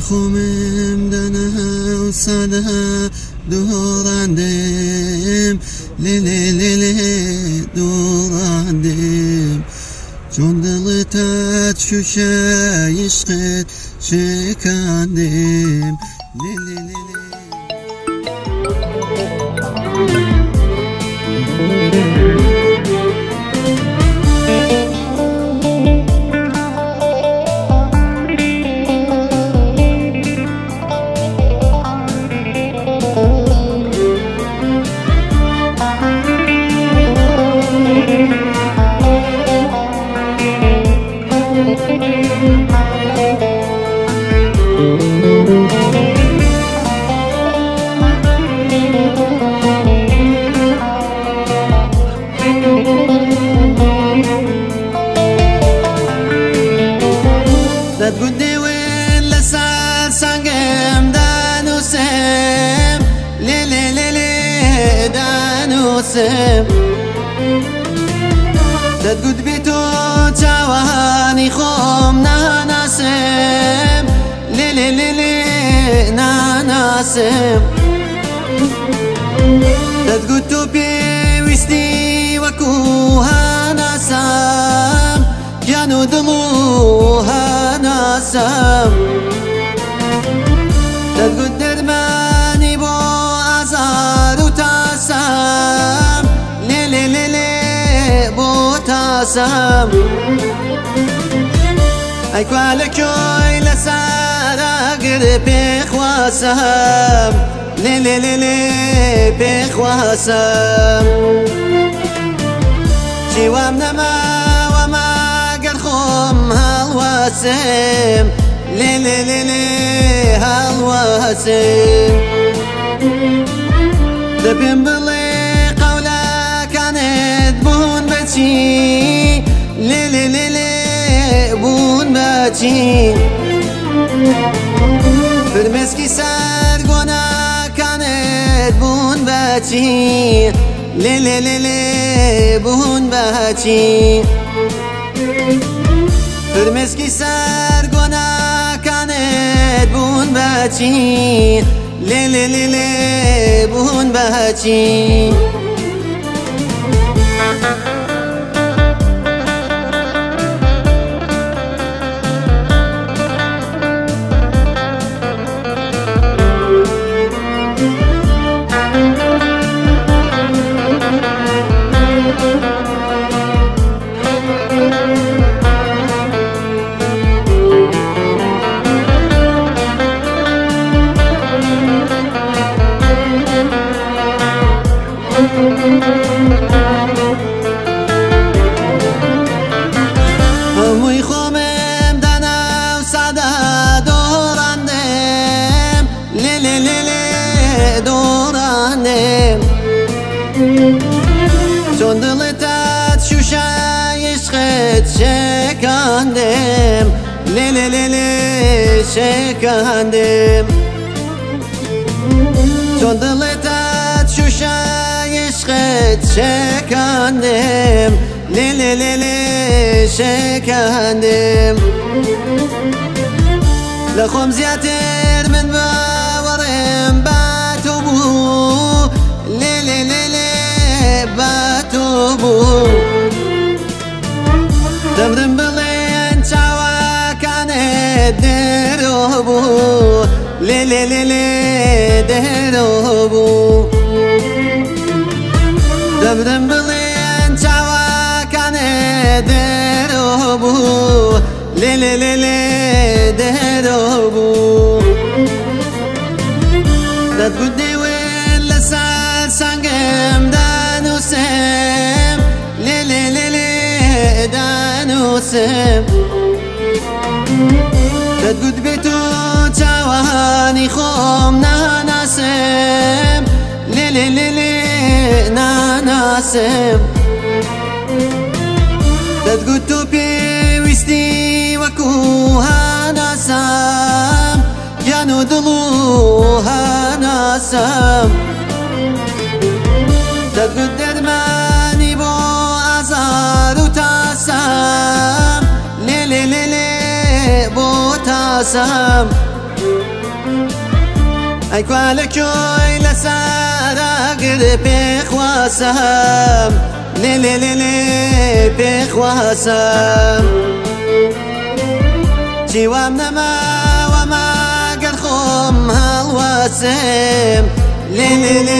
Ruhum dönüp sana durandım Lili lili durandım Çondalı taç şüşe işkit çıkandım. Lili lili سر سنگم دانوسم. لی لی لی لی دانوسم. داد گود بی تو جوانی خوام ناناسم. لی لی لی لی ناناسم. داد گود تو پی ویستی و ناسم یانو دمو Some. باسم ای کوال کوی لسارا گر پیخواسم لی لی لی لی پیخواسم جیوام نما و ما گر خم خوم هلواسم لی لی لی لی هلواسم دبیم بلی قولا کنید بون بچین için. Bilmez ki sergona kanet bun bacin. Le le le le bun bacin. Bilmez ki sergona kanet bun bacin. Le le le le bun bacin. doranem Çondılıtat şuşa işket şekanem Le le le le şekanem Çondılıtat شکندم لی لی لی لی شکندم لخوم زیاتر من باورم با تو بو لی لی لی لی با تو بو دمرم بلین چاوکانه درو بو لی لی لی لی درو بو دەمرم بڵێن چاواکانت دێرۆ بوو لێ لێ لێ لێ دێرۆ بوو دەتگوت دێوێن لەسەر سنگم دانووسم لێ لێ لێ لێ دانووسم دەتگوت بێت تۆ چاوانی خۆم ناناسم لێ لێ لێ لێ nasem Da t'gutu pje u istiva kuhana sam Ja nu dluhana sam dermani bo azaru tasam Le le le ئەی کوا لە کوۆی لە ساراگر پێخواسەم لێ لێ لێ لێ گەر خۆم هەڵواسم لێ لێ لێ لێ هەڵواسم